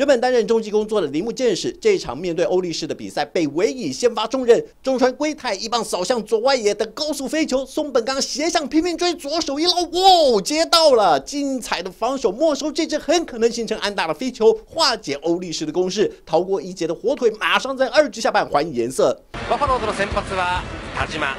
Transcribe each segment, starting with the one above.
原本担任中继工作的铃木健士，这一场面对欧力士的比赛被委以先发重任。中川圭太一棒扫向左外野的高速飞球，松本刚斜向拼命追，左手一捞，哇，接到了！精彩的防守没收这只很可能形成安打的飞球，化解欧力士的攻势。逃过一劫的火腿马上在二局下半还颜色。バファローズの先発は田島。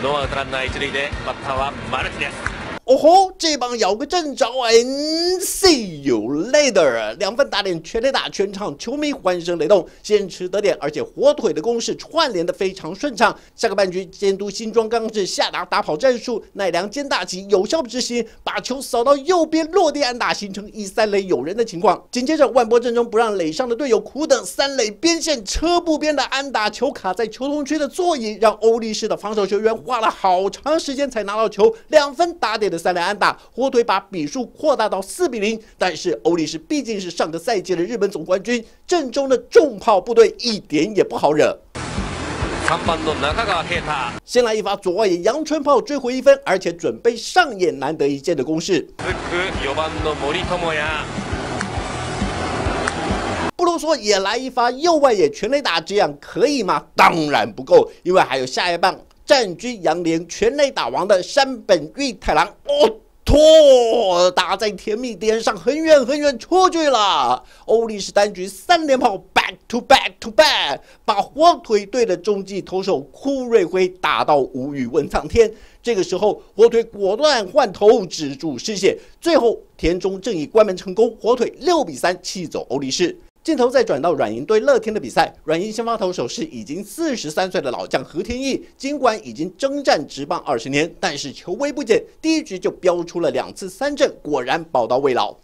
ノーアウトランナー一塁でバッターはマルティネス。 哦吼，这帮咬个正着！See you later！两分打点全垒打，全场球迷欢声雷动，先吃得点，而且火腿的攻势串联的非常顺畅。下个半局，监督新庄刚志下达打跑战术，奈良兼大吉有效执行，把球扫到右边落地安打，形成一三垒有人的情况。紧接着，万波阵中不让垒上的队友苦等，三垒边线车步边的安打球卡在球童区的座椅，让欧力士的防守球员花了好长时间才拿到球，两分打点的。三连安打，火腿把比数扩大到四比零。但是欧力士毕竟是上个赛季的日本总冠军，阵中的重炮部队一点也不好惹。先来一发左外野阳春炮追回一分，而且准备上演难得一见的攻势。不如说也来一发右外野全垒打，这样可以吗？当然不够，因为还有下一棒。占据杨连全垒打王的山本裕太郎，哦，托打在甜蜜点上，很远很远出去了。欧力士单局三连炮，back to back to back，把火腿队的中继投手枯瑞辉打到无语问苍天。这个时候，火腿果断换头止住失血，最后田中正义关门成功，火腿六比三气走欧力士。镜头再转到软银对乐天的比赛，软银先发投手是已经四十三岁的老将何天意。尽管已经征战职棒二十年，但是球威不减，第一局就飙出了两次三振，果然宝刀未老。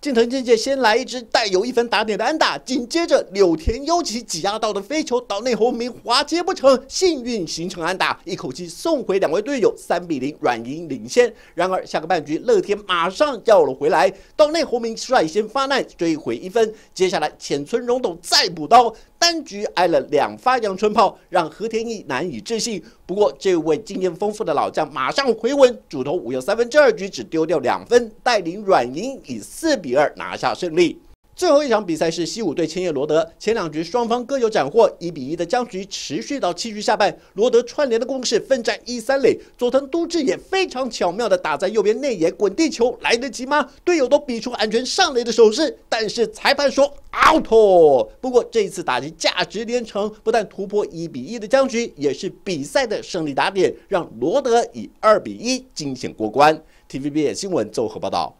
近藤健介先来一支带有一分打点的安打，紧接着柳田优起挤压到的飞球岛内红明滑接不成，幸运形成安打，一口气送回两位队友，三比零软银领先。然而下个半局乐天马上要了回来，岛内红明率先发难追回一分，接下来浅村荣斗再补刀。单局挨了两发阳春炮，让和田义难以置信。不过，这位经验丰富的老将马上回稳，主投五又三分之二局只丢掉两分，带领软银以四比二拿下胜利。最后一场比赛是西武对千叶罗德，前两局双方各有斩获，一比一的僵局持续到七局下半。罗德串联的攻势奋战一三垒，佐藤都志也非常巧妙的打在右边内野滚地球，来得及吗？队友都比出安全上垒的手势，但是裁判说 out。不过这一次打击价值连城，不但突破一比一的僵局，也是比赛的胜利打点，让罗德以二比一惊险过关。TVB 新闻综合报道。